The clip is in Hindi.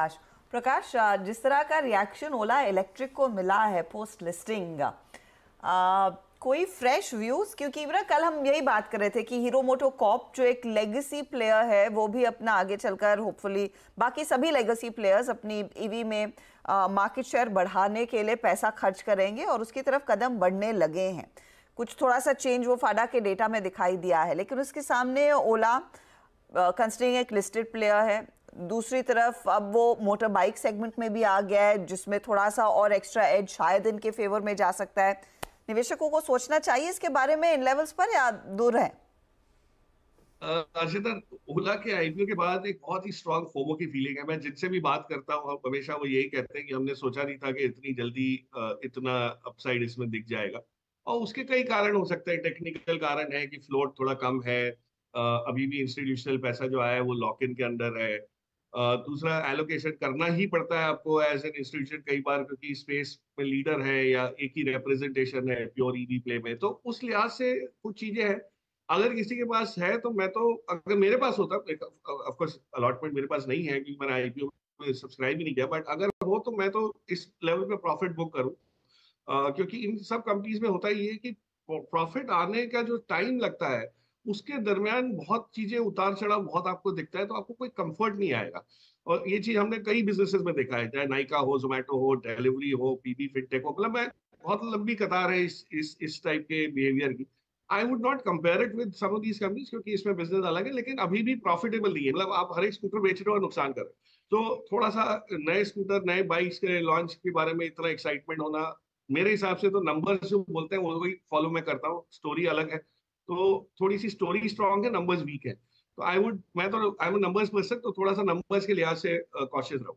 प्रकाश। प्रकाश जिस तरह का रिएक्शन ओला इलेक्ट्रिक को मिला है पोस्ट लिस्टिंग कोई फ्रेश व्यूज़ क्योंकि ना कल हम यही बात कर रहे थे कि हीरो मोटो कॉप जो एक लेगेसी प्लेयर है, वो भी अपना आगे चलकर होपफुली बाकी सभी लेगेसी प्लेयर्स अपनी ईवी में मार्केट शेयर बढ़ाने के लिए पैसा खर्च करेंगे और उसकी तरफ़ कदम बढ़ने लगे हैं। कुछ थोड़ा सा चेंज वो फाडा के डेटा में दिखाई दिया है, लेकिन उसके सामने ओला कंसिडरिंग एक लिस्टेड प्लेयर है दूसरी तरफ़ अब वो मोटर बाइक सेगमेंट में भी आ गया है, जिसमें थोड़ा सा और एक्स्ट्रा एज शायद इनके फेवर में जा सकता है। निवेशकों को सोचना चाहिए इसके बारे में इन लेवल्स पर या दूर है अर्षिता ओला के आईपीओ के बाद एक बहुत ही स्ट्रॉन्ग फोमो की फीलिंग है। मैं जिनसे भी बात करता हूँ, हमेशा वो यही कहते हैं कि हमने सोचा नहीं था कि इतनी जल्दी इतना अपसाइड इसमें दिख जाएगा। और उसके कई कारण हो सकते हैं। टेक्निकल कारण है कि फ्लोट थोड़ा कम है। अभी भी इंस्टीट्यूशनल पैसा जो आया है, वो लॉक इन के अंदर है। दूसरा एलोकेशन करना ही पड़ता है आपको एज एन इंस्टीट्यूशन कई बार, क्योंकि स्पेस में लीडर है या एक ही रिप्रेजेंटेशन है प्योर ईवी प्ले में तो उस लिहाज से कुछ चीज़ें हैं। अगर किसी के पास है तो मैं तो अगर मेरे पास होता ऑफकोर्स अलॉटमेंट मेरे पास नहीं है, क्योंकि मैंने आईपीओ में सब्सक्राइब ही नहीं किया बट अगर हो तो मैं तो इस लेवल पे प्रॉफिट बुक करूँ। करूँ क्योंकि इन सब कंपनीज़ में होता ही है कि प्रॉफिट आने का जो टाइम लगता है उसके दरमियान बहुत चीज़ें उतार चढ़ाव बहुत आपको दिखता है तो आपको कोई कंफर्ट नहीं आएगा। और ये चीज़ हमने कई बिजनेसेस में देखा है, चाहे नाइका हो जोमेटो हो डिलीवरी हो पीबी फिटटेक हो मतलब बहुत लंबी कतार है इस इस इस टाइप के बिहेवियर की। I would not compare it with some of these companies क्योंकि इसमें बिज़नेस अलग है, लेकिन अभी भी प्रॉफिटेबल नहीं है मतलब आप हर एक स्कूटर बेच रहे हो और नुकसान कर रहे हो। तो थोड़ा सा नए स्कूटर नए बाइक्स के लॉन्च के बारे में इतना एक्साइटमेंट होना मेरे हिसाब से तो नंबर जो बोलते हैं वो फॉलो मैं करता हूँ स्टोरी अलग है। तो थोड़ी सी स्टोरी स्ट्रॉन्ग है नंबर्स वीक है। तो आई वुड मैं तो आई एम नंबर्स पर्सन तो थोड़ा सा नंबर्स के लिहाज से कॉशियस रहूँ।